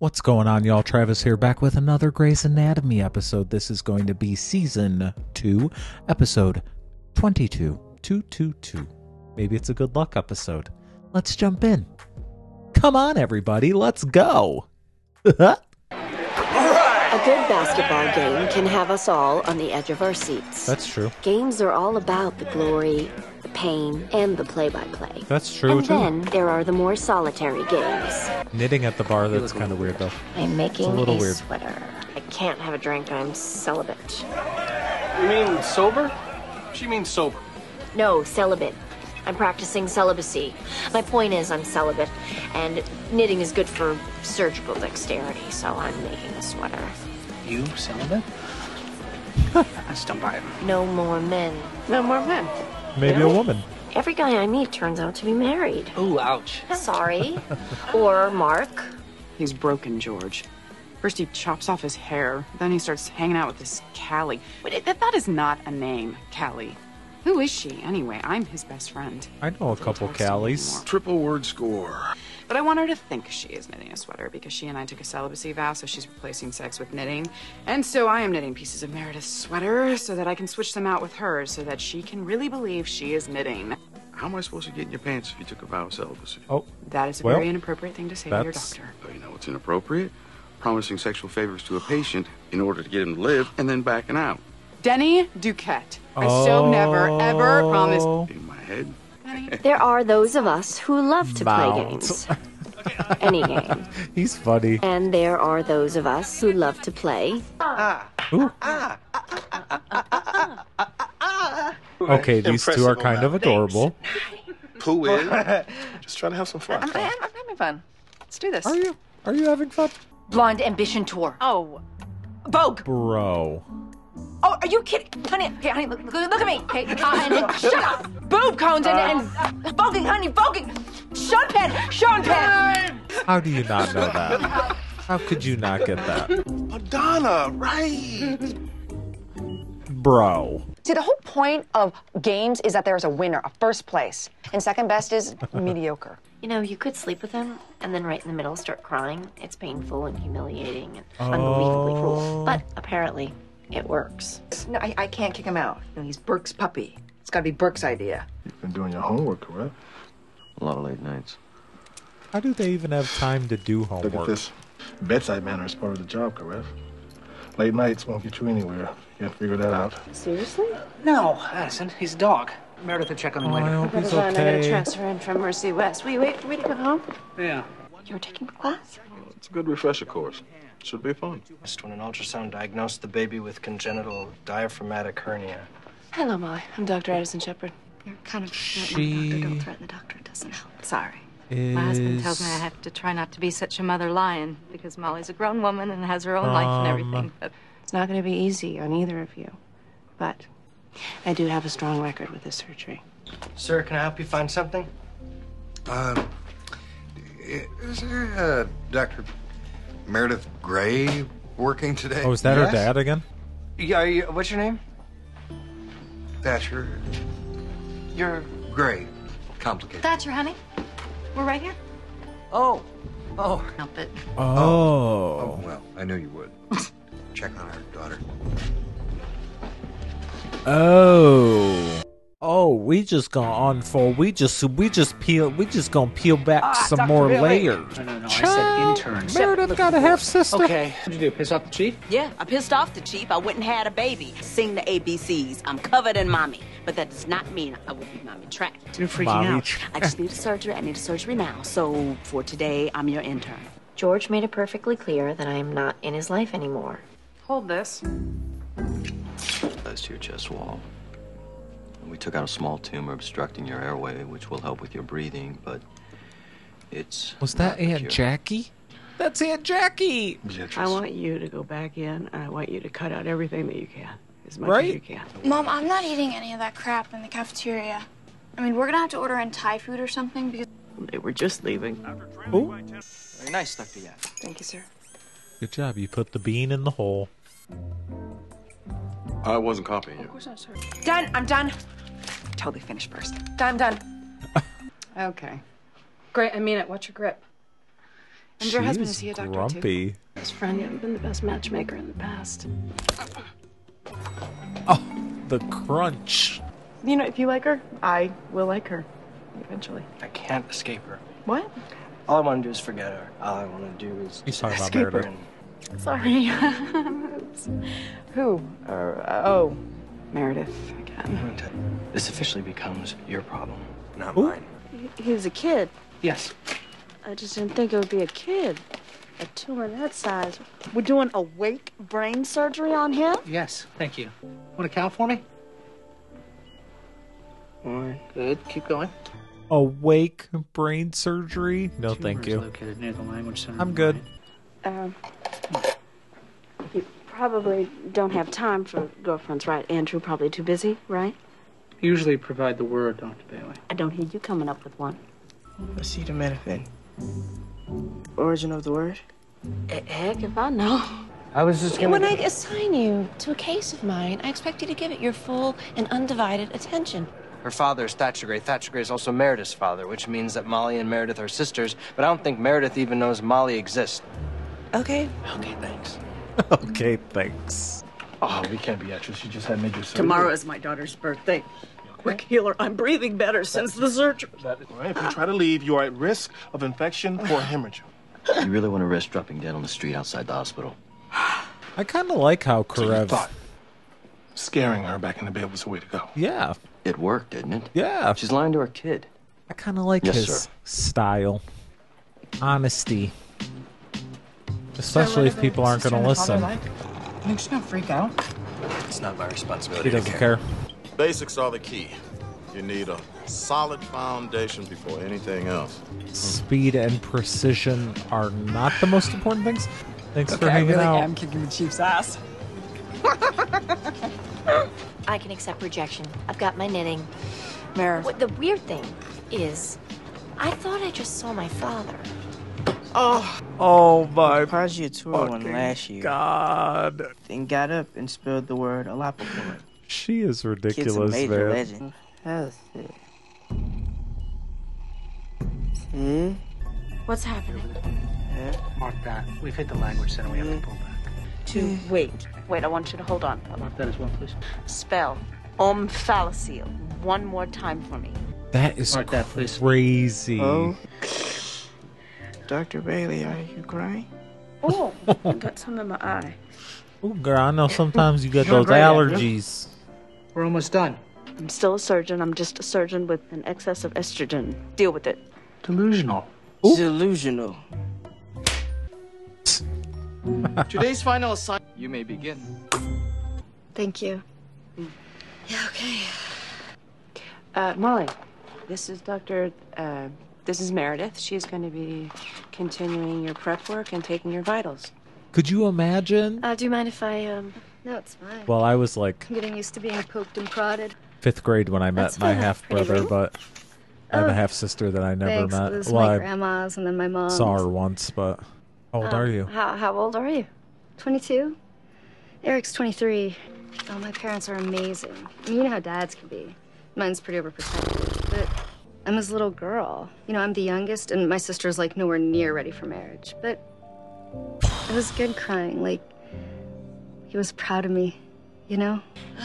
What's going on, y'all? Travis here, back with another Grey's Anatomy episode. This is going to be season 2, episode 22. 222. Maybe it's a good luck episode. Let's jump in. Come on, everybody, let's go. A good basketball game can have us all on the edge of our seats. That's true. Games are all about the glory, the pain, and the play by play. That's true, And too. then there are the more solitary games. Knitting at the bar, that's kind of weird, though. I'm making It's a little weird. sweater. I can't have a drink, I'm celibate. You mean sober? She means sober. No, celibate. I'm practicing celibacy. My point is, I'm celibate, and knitting is good for surgical dexterity, so I'm making a sweater. You celibate? I just don't buy it. No more men. No more men. Maybe a woman. Every guy I meet turns out to be married. Ooh, ouch. Sorry. or Mark. He's broken, George. First he chops off his hair, then he starts hanging out with this Callie. Wait, that, that is not a name, Callie. Who is she, anyway? I'm his best friend. I know a couple Talks to Callies. Triple word score. But I want her to think she is knitting a sweater because she and I took a celibacy vow, so she's replacing sex with knitting. And so I am knitting pieces of Meredith's sweater so that I can switch them out with hers so that she can really believe she is knitting. How am I supposed to get in your pants if you took a vow of celibacy? Oh, That is a Well, very inappropriate thing to say to your doctor. Oh, you know it's inappropriate? Promising sexual favors to a patient in order to get him to live and then backing out. Denny Duquette. I so never, ever oh. promised. Oh. In my head. There are those of us who love to play games. Any game. He's funny. And there are those of us who love to play. Ooh. Okay, these two are kind of adorable. Pooh is. Just trying to have some fun. I'm, I'm, I'm having fun. Let's do this. Are you? Are you having fun? Blonde Ambition Tour. Oh. Vogue. Bro. Oh, are you kidding? Honey, okay, honey, look, look, look at me. Okay, uh, and, and shut up. Boob cones and, and uh, voguing, honey, voguing. Sean Penn, Sean Penn. How do you not know that? How could you not get that? Madonna, right? Bro. See, the whole point of games is that there's a winner, a first place, and second best is mediocre. You know, you could sleep with him and then right in the middle start crying. It's painful and humiliating and unbelievably cruel. But apparently, it works. No, I, I can't kick him out. No, he's Burke's puppy. It's got to be Burke's idea. You've been doing your homework, correct? A lot of late nights. How do they even have time to do homework? Look homework? at this. Bedside manner is part of the job, correct? Late nights won't get you anywhere. You have to figure that out. Seriously? No, Addison, he's a dog. Meredith will check on him Oh, I later. hope he's Run, I gotta transfer in from Mercy West. Will you wait for me to come home? Yeah. You're taking the class? It's a good refresher course. Should be fun. Just when an ultrasound diagnosed the baby with congenital diaphragmatic hernia. Hello, Molly. I'm Dr. Addison Shepherd. You're kind of She Don't threaten the doctor. It doesn't help. Sorry. is... My husband tells me I have to try not to be such a mother lion because Molly's a grown woman and has her own life and Um, everything. But It's not going to be easy on either of you. But I do have a strong record with this surgery. Sir, can I help you find something? Uh, is there uh, Dr. Meredith Grey working today? Oh, is that her dad again? Yeah, you, what's your name? Thatcher You're. Grey. Complicated. Thatcher, honey, we're right here. Oh. Oh. Help it. Oh. Oh, oh well, I knew you would. Check on our daughter. Oh. We just gonna unfold. We just we just peel. We just gonna peel back Ah, some Dr. more Bill, layers. No, no, no. I said intern. Meredith got a half sister. Okay. What'd you do? Piss off the chief? Yeah, I pissed off the chief. I went and had a baby. Sing the ABCs. I'm covered in mommy. But that does not mean I will be mommy tracked. You're freaking Mommy. out. I just need a surgery. I need a surgery now. So for today, I'm your intern. George made it perfectly clear that I am not in his life anymore. Hold this. That's to your chest wall. We took out a small tumor obstructing your airway, which will help with your breathing, but it's. Was that not Aunt cure. Jackie? That's Aunt Jackie. I want you to go back in, and I want you to cut out everything that you can, as much Right? as you can. Mom, I'm not eating any of that crap in the cafeteria. I mean, we're gonna have to order in Thai food or something because They were just leaving. Oh, Very nice, Dr. Yap. Thank you, sir. good job. You put the bean in the hole. I wasn't copying you. Done. I'm done. Totally finished first. Done. I'm done. okay. Great. I mean it. What's your grip? And your husband, She's is he a doctor grumpy. too? Best friend, you haven't been the best matchmaker in the past. Oh, the crunch. You know, if you like her, I will like her. Eventually. I can't escape her. What? All I want to do is forget her. All I want to do is He's talking about escape her. Meredith. And Sorry. Oops. Who? Uh, oh, Meredith again. this officially becomes your problem, not Ooh. mine. He was a kid. Yes. I just didn't think it would be a kid. A tumor that size. We're doing awake brain surgery on him? Yes, thank you. Want to cow for me? All right. Good. Keep going. Awake brain surgery? No, thank Tumor is you. Located near the language center. I'm good. Um, you probably don't have time for girlfriends, right? Andrew probably too busy, right? Usually provide the word, Dr. Bailey. I don't hear you coming up with one. Acetaminophen. Origin of the word? Eh, Heck if I know. I was just gonna. When I assign you to a case of mine, I expect you to give it your full and undivided attention. Her father is Thatcher Grey. Thatcher Grey is also Meredith's father, which means that Molly and Meredith are sisters, but I don't think Meredith even knows Molly exists. Okay. Okay, thanks. okay, thanks. Oh, we can't be extras. She just had major surgery. Tomorrow is my daughter's birthday. Quick healer, I'm breathing better since the surgery. That is right. If you try to leave, you are at risk of infection or hemorrhage. You really want to risk dropping dead on the street outside the hospital? I kind of like how So Karev. thought scaring her back in the bed was the way to go. Yeah, It worked, didn't it? yeah. She's lying to her kid. I kind of like Yes, his sir. style, honesty, especially if people aren't going to listen. I think she's gonna freak out. It's not my responsibility. He to doesn't care. Basics are the key. You need a solid foundation before anything else. Speed and precision are not the most important things. Thanks for Okay, I hanging really out. am kicking the chief's ass. I can accept rejection. I've got my knitting. Mare. What the weird thing is, I thought I just saw my father. Oh, Oh my paused your tour one last year. god! Then got up and spelled the word Alapopoid. She is Kid's a ridiculous, major man. legend. How's it? Hmm? What's happening? Mark that. We've hit the language center. We have to pull back. To wait. Wait, I want you to hold on. Mark that as well, please. Spell omphalocele one more time for me. That is Mark that, please. crazy. Oh. Dr. Bailey, are you crying? Oh, I got some in my eye. Oh, girl, I know sometimes you get You're those great, Andrew. allergies. We're almost done. I'm still a surgeon. I'm just a surgeon with an excess of estrogen. Deal with it. Delusional. Delusional. Today's final assignment. You may begin. Thank you. Yeah, okay. Uh, Molly, this is Dr. Uh, this is Meredith. She's going to be continuing your prep work and taking your vitals. Could you imagine? Uh, do you mind if I, um... No, it's fine. Well, I was like I'm getting used to being poked and prodded. fifth grade when I met That's my half-brother, rude. but I have Oh, a half sister that I never Thanks. met. This is well, my I grandma's and then my mom's. saw her once, but how old Um, are you? How, how old are you? 22? Eric's 23. Oh, my parents are amazing. I mean, you know how dads can be. Mine's pretty overprotective, but I'm his little girl. You know, I'm the youngest, and my sister's like nowhere near ready for marriage. But it was good crying. Like, he was proud of me, you know?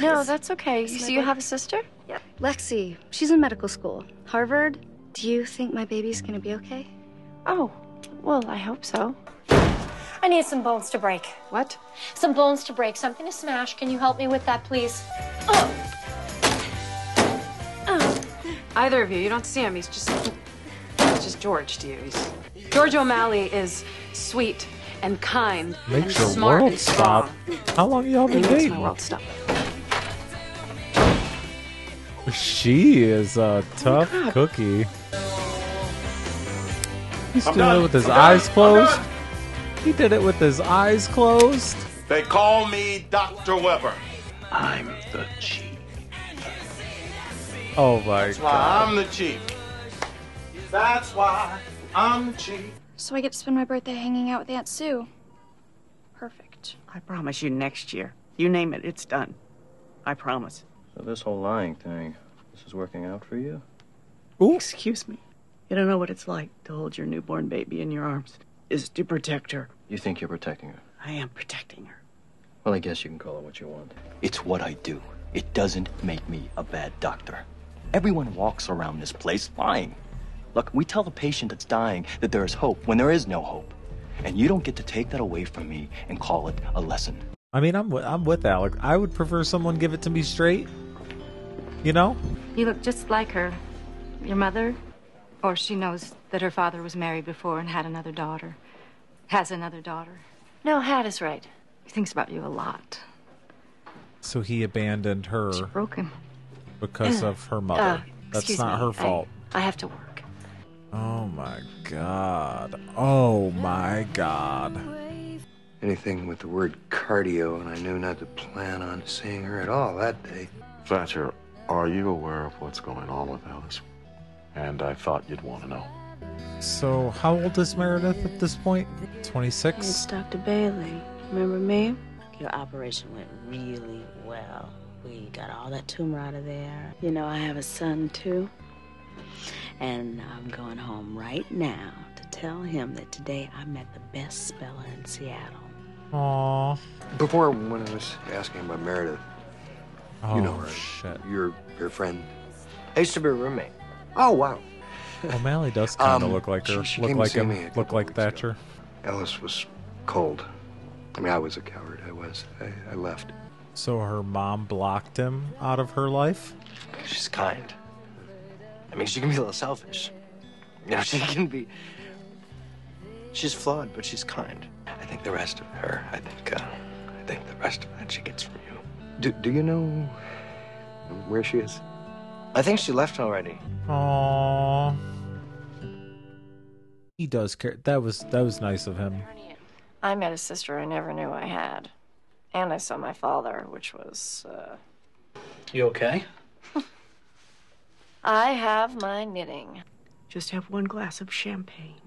No, that's okay. It's So you have a sister? Yeah. Lexie, she's in medical school. Harvard. Do you think my baby's gonna be okay? Oh, well, I hope so. I need some bones to break. What? Some bones to break, something to smash. Can you help me with that, please? Oh! Either of you, you don't see him. He's just, he's just George to you. He's George O'Malley is sweet and kind and Makes your smart world and strong. stop. How long y'all been And he makes dating? my world stop. She is a tough crap. cookie. He's I'm doing done. it with his I'm eyes done. Closed. He did it with his eyes closed. They call me Dr. Weber. I'm the chief. Oh my That's why god. I'm the chief. That's why I'm the chief. So I get to spend my birthday hanging out with Aunt Sue. Perfect. I promise you next year. You name it, it's done. I promise. So this whole lying thing, this is working out for you? Ooh. Excuse me. You don't know what it's like to hold your newborn baby in your arms. is to protect her. You think you're protecting her? I am protecting her. Well, I guess you can call it what you want. It's what I do. It doesn't make me a bad doctor. Everyone walks around this place lying. Look, we tell the patient that's dying that there is hope when there is no hope. And you don't get to take that away from me and call it a lesson. I mean, I'm with, I'm with Alex. I would prefer someone give it to me straight. You know? You look just like her. Your mother? Or she knows that her father was married before and had another daughter. Has another daughter. No, Hat is right. He thinks about you a lot. So he abandoned her She broke him. Because of her mother. Uh, That's not me, her fault. I, I have to work. Oh my god. Oh my god. Anything with the word cardio, and I knew not to plan on seeing her at all that day. Thatcher, are you aware of what's going on with Alice? And I thought you'd want to know. So, how old is Meredith at this point? 26? It's Dr. Bailey. Remember me? Your operation went really well. We got all that tumor out of there. You know, I have a son too. And I'm going home right now to tell him that today I met the best speller in Seattle. Aww. Before, when I was asking about Meredith, Oh, you know her. shit. Your your friend. I used to be a roommate. Oh wow. O'Malley does kind of Um, look like her. she- she look came to like see him. me a Look like weeks ago. Thatcher. Alice was cold. I mean, I was a coward. I was. I, I left. So her mom blocked him out of her life? She's kind. I mean, she can be a little selfish. You know, she can be. She's flawed, but she's kind. I think the rest of her. I think. Uh, I think the rest of that she gets from you. Do Do you know where she is? I think she left already. Aww. He does care. That was that was nice of him. I met a sister I never knew I had. And I saw my father, which was, uh, You okay? I have my knitting. Just have one glass of champagne.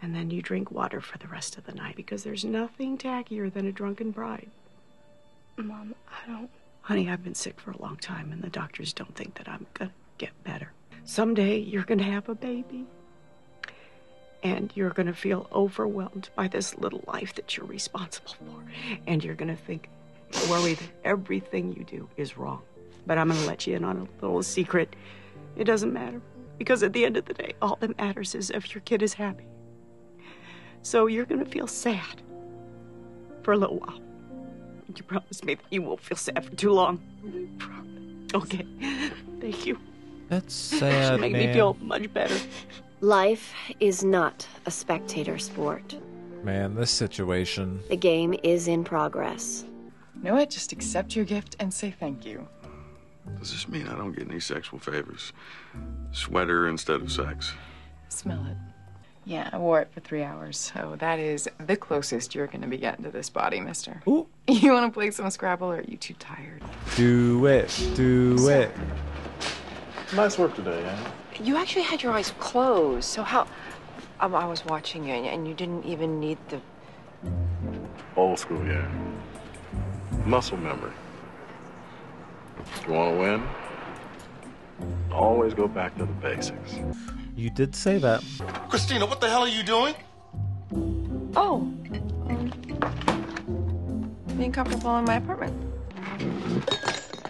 And then you drink water for the rest of the night because there's nothing tackier than a drunken bride. Mom, I don't. Honey, I've been sick for a long time, and the doctors don't think that I'm gonna get better. Someday you're gonna have a baby. And you're gonna feel overwhelmed by this little life that you're responsible for. And you're gonna think, worry that everything you do is wrong. But I'm gonna let you in on a little secret. It doesn't matter. Because at the end of the day, all that matters is if your kid is happy. So you're gonna feel sad for a little while. You promise me that you won't feel sad for too long. Okay. Thank you. That's sad, man. me feel much better. Life is not a spectator sport. Man, this situation. The game is in progress. You know what? Just accept your gift and say thank you. Does this mean I don't get any sexual favors? Sweater instead of sex. Smell it. Yeah, I wore it for three hours, so that is the closest you're going to be getting to this body, mister. Ooh. You want to play some Scrabble, or are you too tired? Do it. Do it. Nice work today, Anna. You actually had your eyes closed, so how? Um, I was watching you, and, and you didn't even need the. Old school, yeah. Muscle memory. You want to win? Always go back to the basics. You did say that. Cristina, what the hell are you doing? Oh. Being comfortable in my apartment.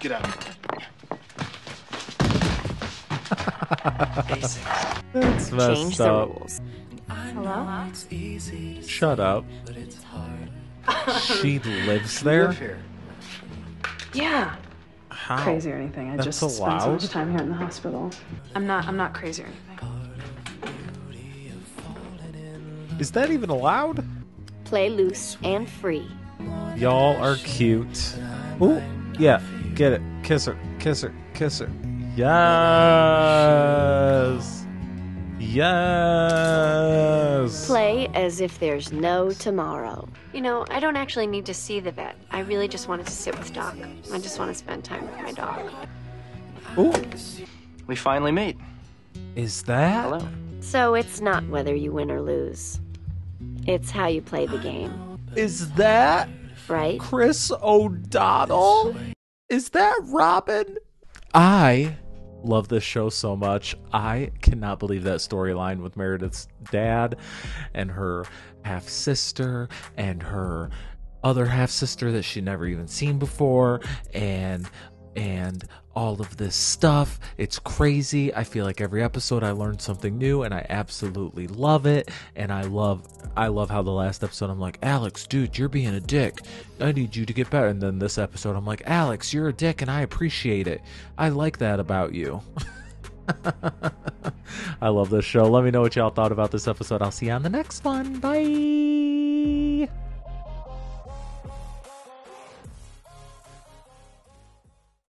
Get out. That's messed Change the up. rules. Hello? Shut up. she lives there? Yeah. How? Crazy or anything. I That's just spent so allowed? much time here in the hospital. I'm not. I'm not crazy or anything. Is that even allowed? Play loose and free. Y'all are cute. Ooh, yeah, get it. Kiss her, kiss her, kiss her. Yes. Yes. Play as if there's no tomorrow. You know, I don't actually need to see the vet. I really just wanted to sit with Doc. I just want to spend time with my dog. Ooh. Um, we finally meet. Is that? Hello. So it's not whether you win or lose. It's how you play the game. Is that right? Chris O'Donnell? Is that Robin? I love this show so much. I cannot believe that storyline with Meredith's dad and her half sister and her other half sister that she never even seen before and and all of this stuff. It's crazy. I feel like every episode I learned something new and I absolutely love it. And I love I love how the last episode I'm like, "Alex, dude, you're being a dick. I need you to get better." And then this episode I'm like, "Alex, you're a dick and I appreciate it. I like that about you." I love this show. Let me know what y'all thought about this episode. I'll see you on the next one. Bye.